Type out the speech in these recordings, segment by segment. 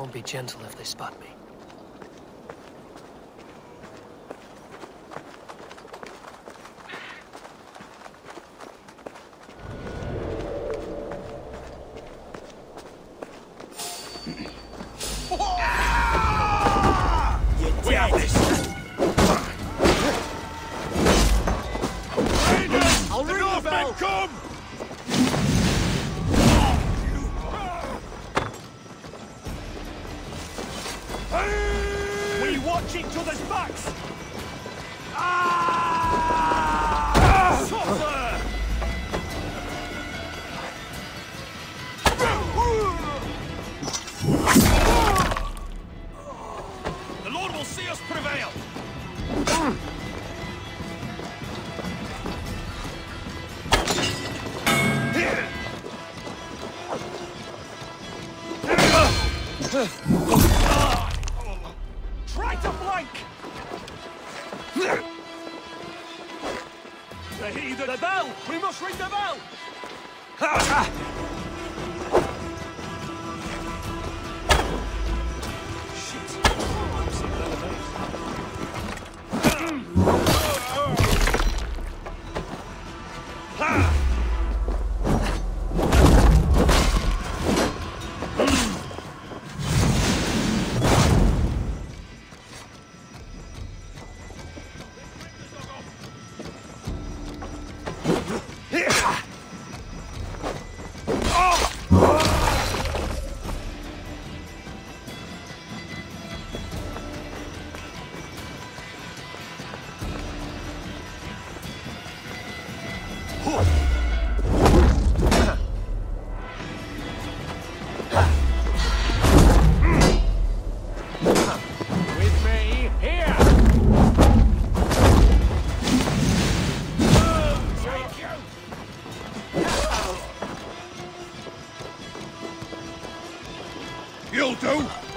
Won't be gentle if they spot me. Try to flank! The! The bell! We must ring the bell! go!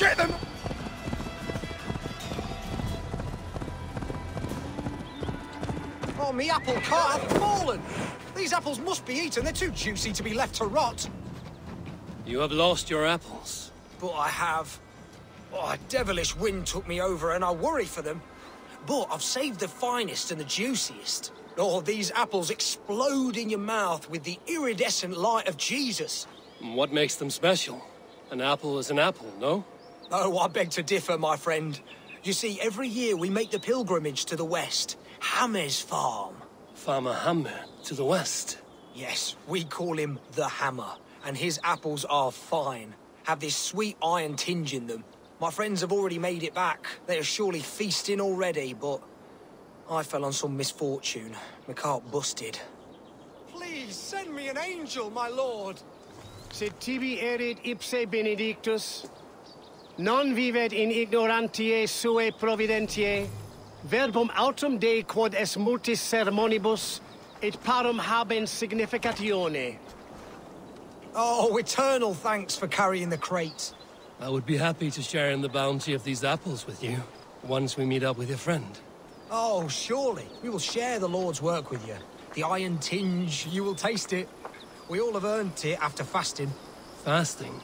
Get them! Oh, me apple cart have fallen. These apples must be eaten. They're too juicy to be left to rot. You have lost your apples. But I have. Oh, a devilish wind took me over and I worry for them. But I've saved the finest and the juiciest. Oh, these apples explode in your mouth with the iridescent light of Jesus. What makes them special? An apple is an apple, no? Oh, I beg to differ, my friend. You see, every year we make the pilgrimage to the west. Hammer's farm. Farmer Hammer to the west. Yes, we call him the Hammer, and his apples are fine. Have this sweet iron tinge in them. My friends have already made it back. They are surely feasting already, but I fell on some misfortune. My cart busted. Please send me an angel, my lord. Sed tibi erit ipse benedictus, non vivet in ignorantiae suae providentiae, verbum autum Dei quod es multis sermonibus, et parum habens significatione. Oh, eternal thanks for carrying the crate. I would be happy to share in the bounty of these apples with you, once we meet up with your friend. Oh, surely. We will share the Lord's work with you. The iron tinge, you will taste it. We all have earned it after fasting. Fasting?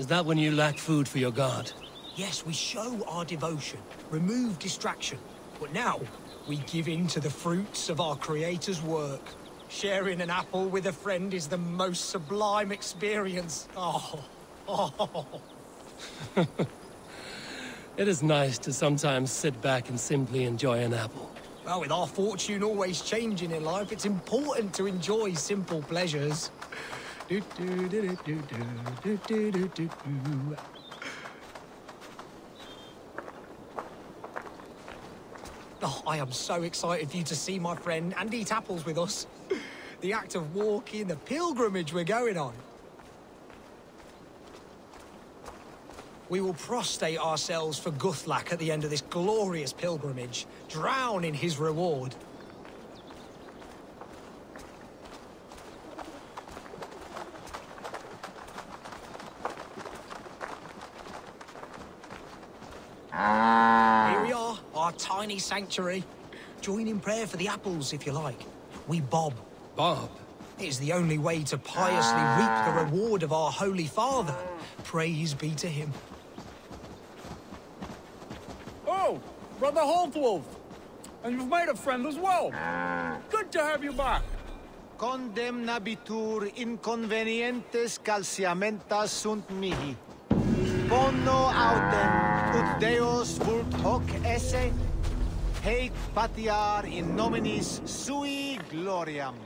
Is that when you lack food for your god? Yes, we show our devotion, remove distraction. But now, we give in to the fruits of our Creator's work. Sharing an apple with a friend is the most sublime experience. Oh, oh. It is nice to sometimes sit back and simply enjoy an apple. Well, with our fortune always changing in life, it's important to enjoy simple pleasures. Oh, I am so excited for you to see my friend and eat apples with us. The act of walking, the pilgrimage we're going on. We will prostrate ourselves for Guthlac at the end of this glorious pilgrimage, drown in his reward. Here we are, our tiny sanctuary. Join in prayer for the apples, if you like. We bob. Bob. It is the only way to piously reap the ah. reward of our Holy Father. Praise be to him. Oh, Brother Holtwolf. And you've made a friend as well. Ah. Good to have you back. Condemnabitur inconvenientes calciamentas sunt mihi. Bono autem, ut Deus vult hoc esse, heic patiar in nominis sui gloriam.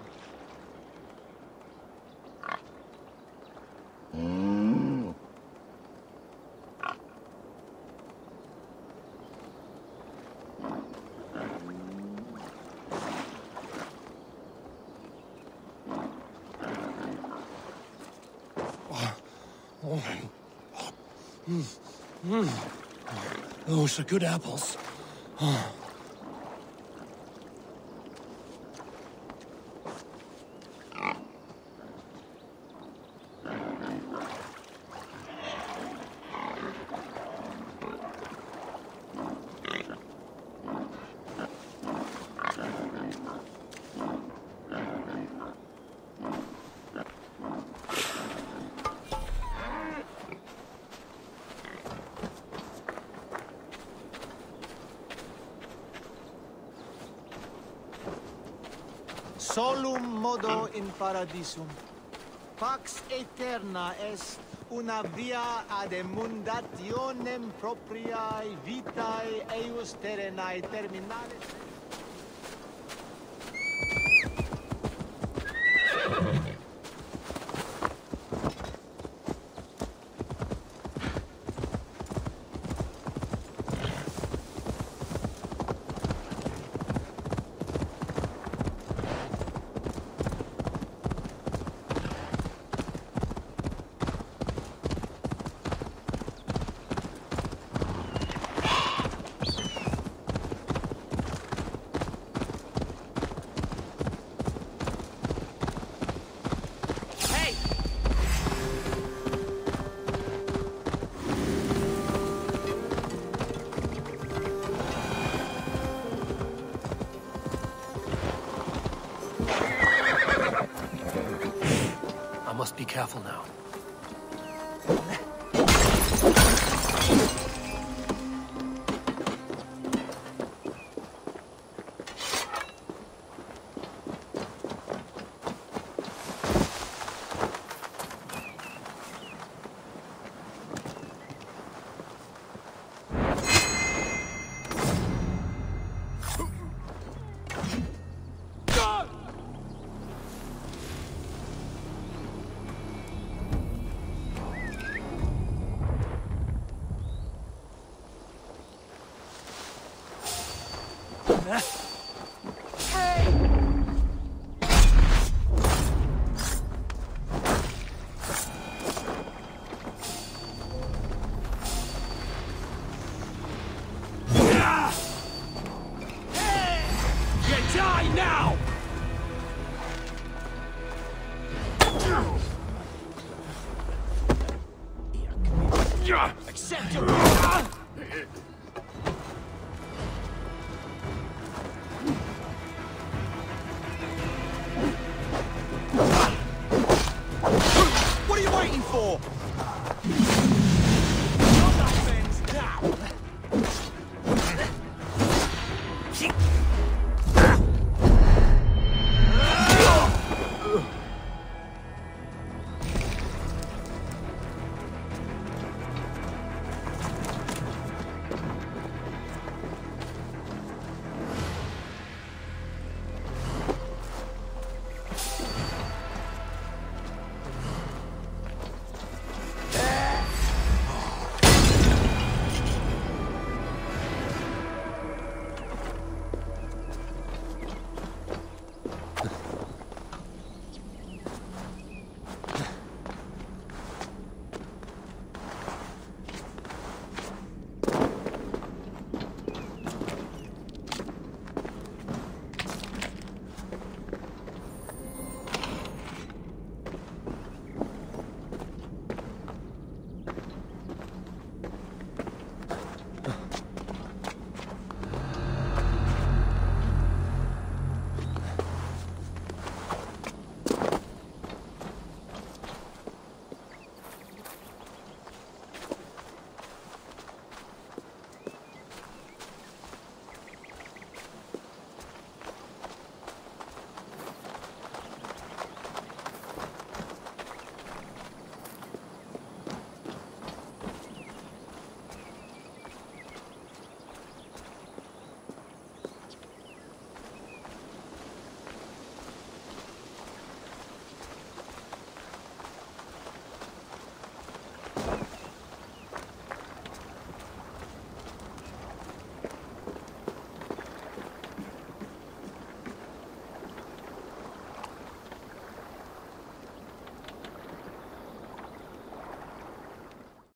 Oh, Those are good apples. Oh. solum modo in paradisum. Pax eterna est una via ad emundationem propriae vitae eius terrenae terminales... careful now. Huh? waiting